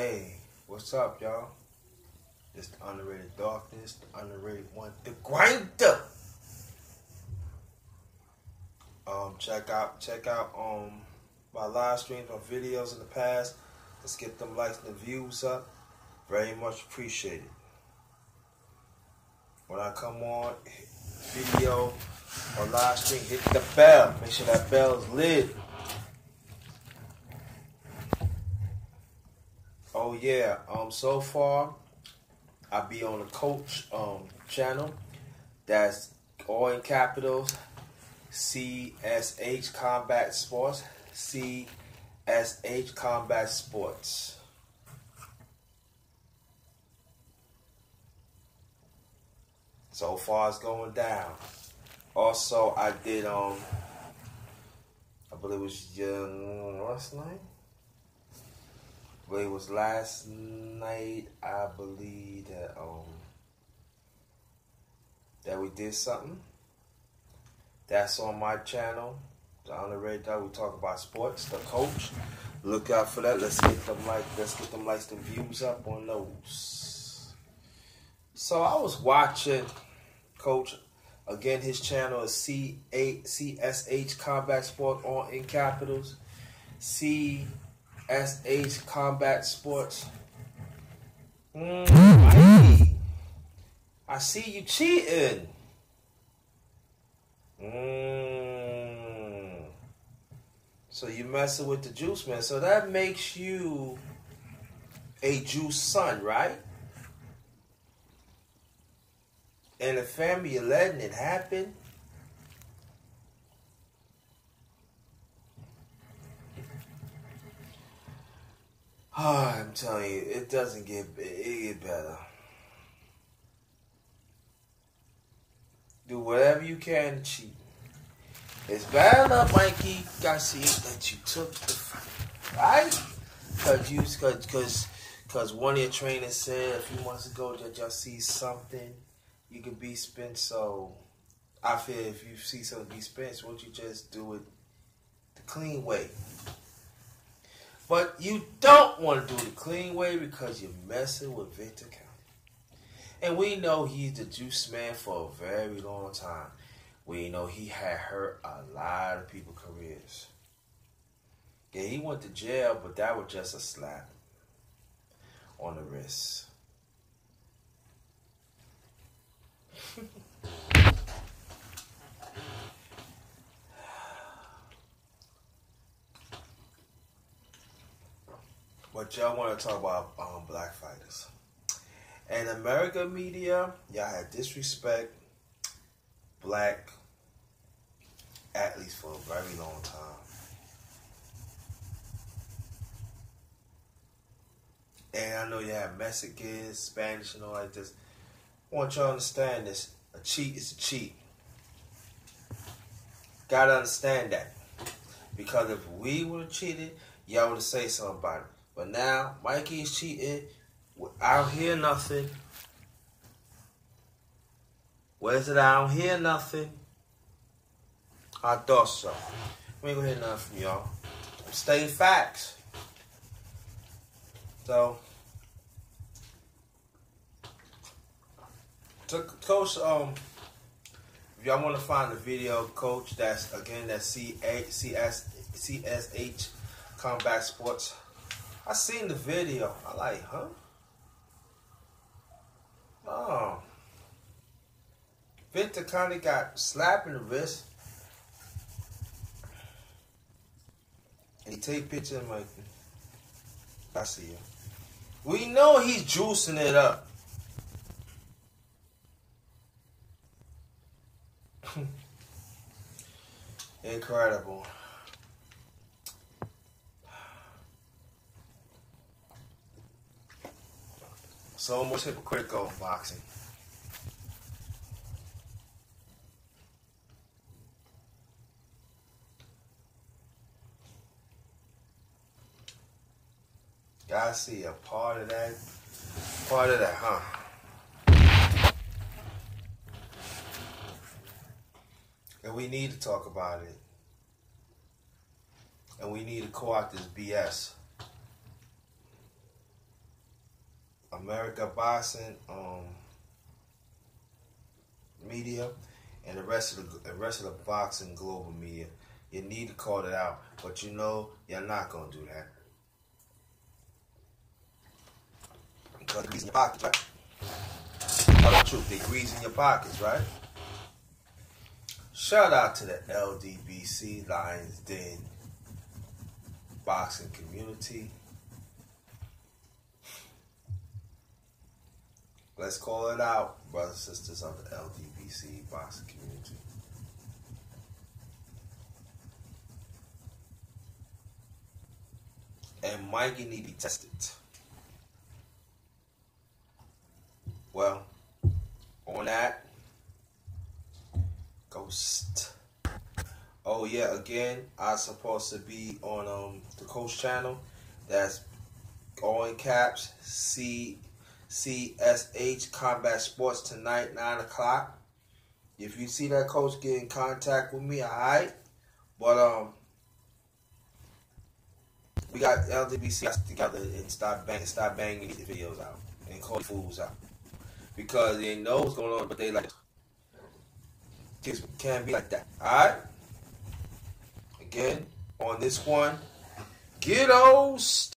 Hey, what's up, y'all? It's the underrated darkness, the underrated one, the grinder. Um, check out, check out um my live streams, my videos in the past. Let's get them likes and the views up. Very much appreciated. When I come on video or live stream, hit the bell. Make sure that bell's lit. Oh yeah. Um. So far, I be on the coach um channel. That's all in capitals. CSH Combat Sports. CSH Combat Sports. So far, it's going down. Also, I did um. I believe it was last night. Believe it was last night. I believe that um that we did something. That's on my channel. on The underrated dog. We talk about sports. The coach. Look out for that. Let's get them like. Let's get them likes and views up on those. So I was watching Coach again. His channel is C A C S H Combat Sport on in capitals. C S H Combat Sports. Mm, Mikey, I see you cheating. Mm. So you messing with the juice man. So that makes you a juice son, right? And the family you're letting it happen. Oh, I'm telling you, it doesn't get it better. Do whatever you can to cheat. It's bad enough, Mikey Garcia, that you took the fight, right? Cause you, cause, cause, cause one of your trainers said a few months ago that y'all see something, you could be spent. So I feel if you see something be spent, won't you just do it the clean way? But you don't want to do it the clean way because you're messing with Victor Conte. And we know he's the juice man for a very long time. We know he had hurt a lot of people's careers. Yeah, he went to jail, but that was just a slap on the wrist. But y'all want to talk about um, black fighters. And America media, y'all had disrespect black athletes for a very long time. And I know you have Mexicans, Spanish, and all like this. I want y'all to understand this. A cheat is a cheat. Gotta understand that. Because if we would have cheated, y'all would have said something about it. But now, Mikey is cheating. I don't hear nothing. What is it? I don't hear nothing. I thought so. We ain't gonna hear nothing from y'all. I'm facts. So, to coach, um, if y'all want to find the video, coach, that's again that's C A C S C S H Combat Sports. I seen the video. I like, huh? Oh. Victor Conte got slapped in the wrist. He take picture of Mikey. I see you. We know he's juicing it up. Incredible. So much hypocritical in boxing. I see a part of that, part of that, huh? And we need to talk about it. And we need to co-opt this BS. America Boxing um, media and the rest of the, the rest of the boxing global media. You need to call it out, but you know you're not gonna do that because grease in your pockets, right? Tell the truth, they grease in your pockets, right? Shout out to the LDBC Lions Den boxing community. Let's call it out, brothers and sisters of the LDBC boxing community. And Mikey need to be tested. Well, on that, Ghost. Oh yeah, again, I supposed to be on um the coach channel. That's all in caps. C C S H Combat Sports tonight, nine o'clock. If you see that coach, get in contact with me. Alright, but um, we got LDBC together and stop bang, start banging these videos out and call fools out because they know what's going on, but they like kids can't be like that. Alright? Again, on this one, kiddos.